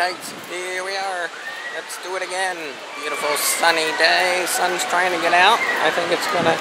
Heights. Here we are. Let's do it again. Beautiful sunny day. Sun's trying to get out. I think it's gonna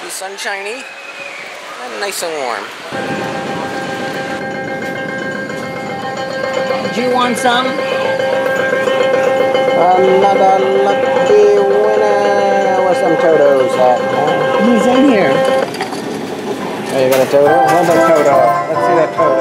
be sunshiny and nice and warm. Do you want some? Another lucky winner. Where's some Toto's at? huh? He's in here. Oh, you got a Toto? Where's a Toto? Let's see that Toto.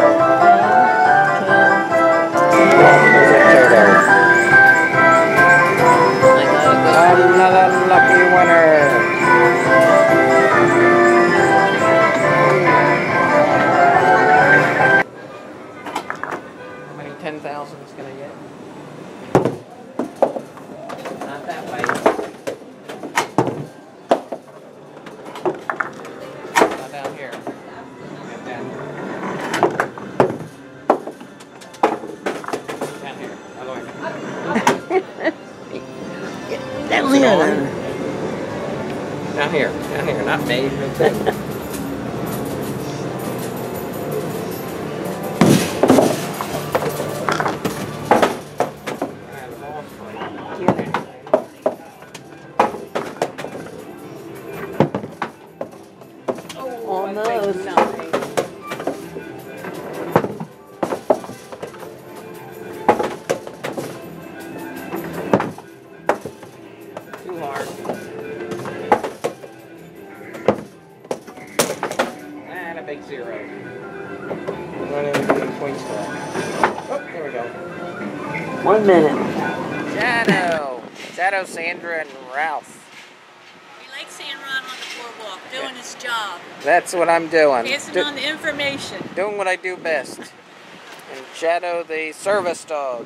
Down here. Down here. Down here. Other way. Down here. Down here. Down here. Not me. big zero. Not even getting points for. Oh, there we go. One minute. Shadow. Shadow, Sandra, and Ralph. He likes seeing Ron on the boardwalk, doing his job, That's what I'm doing. passing Do- on the information. doing what I do best. And Shadow, the service dog.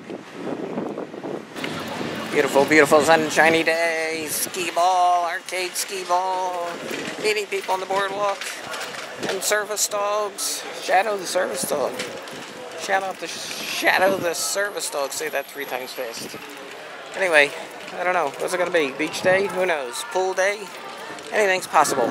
Beautiful, beautiful sunshiny day. Skee ball, arcade skee ball. Meeting people on the boardwalk. And service dogs. Shadow the service dog. Shout out the shadow the service dog. Say that three times fast. Anyway, I don't know. What's it gonna be? Beach day? Who knows? Pool day? Anything's possible.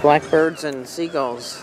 Blackbirds and seagulls.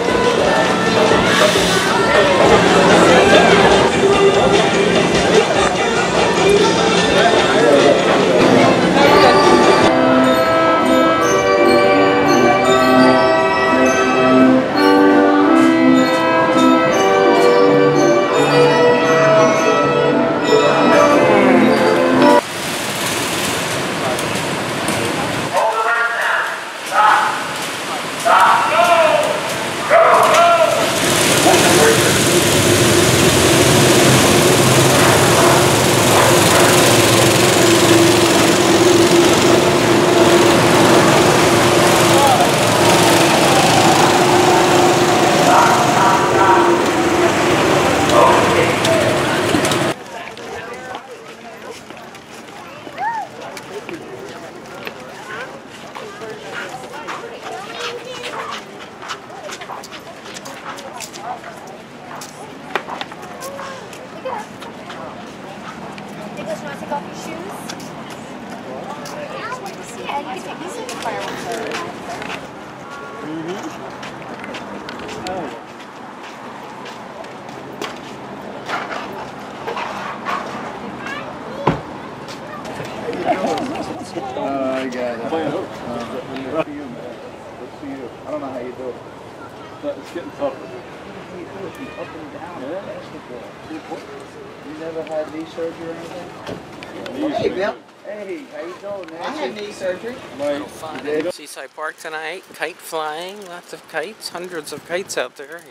You never had knee surgery or anything? Hey, Bill. Hey, how you doing, I had Nancy? knee surgery. Mike, Fun you did? at Seaside Park tonight. Kite flying. Lots of kites. Hundreds of kites out there.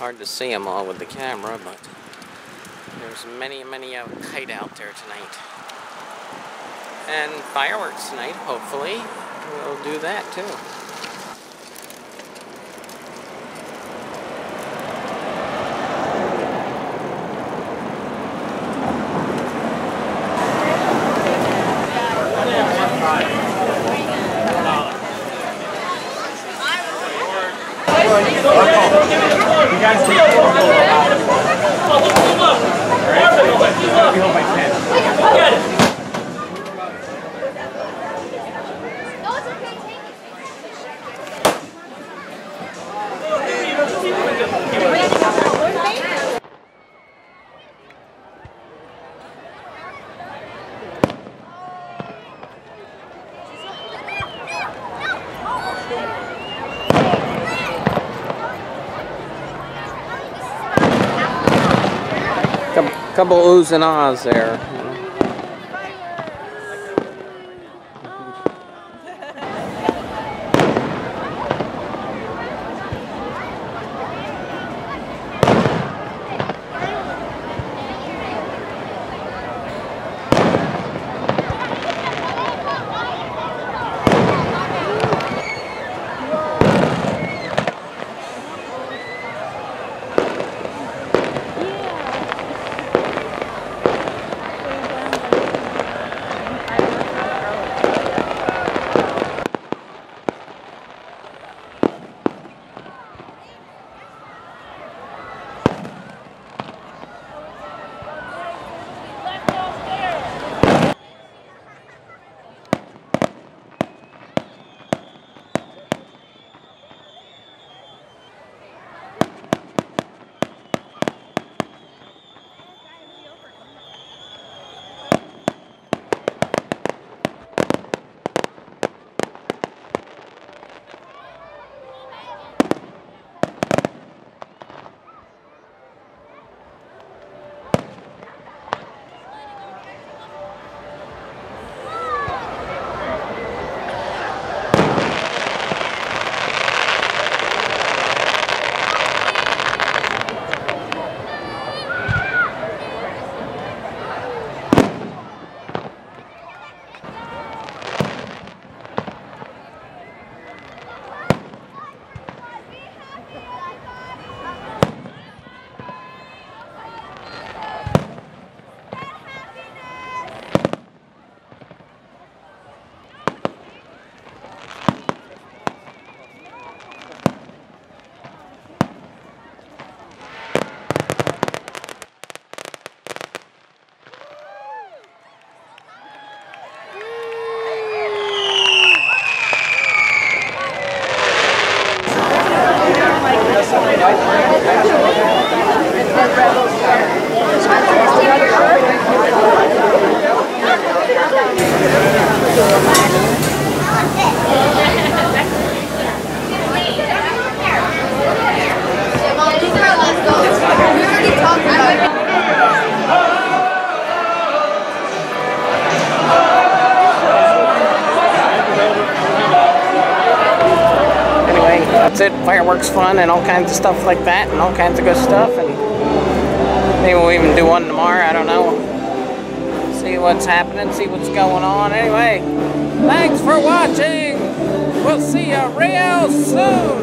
Hard to see them all with the camera, but there's many, many a kite out there tonight. And fireworks tonight, hopefully. We'll do that too. Couple, oohs and ahs there. It. Fireworks fun and all kinds of stuff like that and all kinds of good stuff. And maybe we'll even do one tomorrow. I don't know. See what's happening, see what's going on. Anyway, thanks for watching. We'll see you real soon.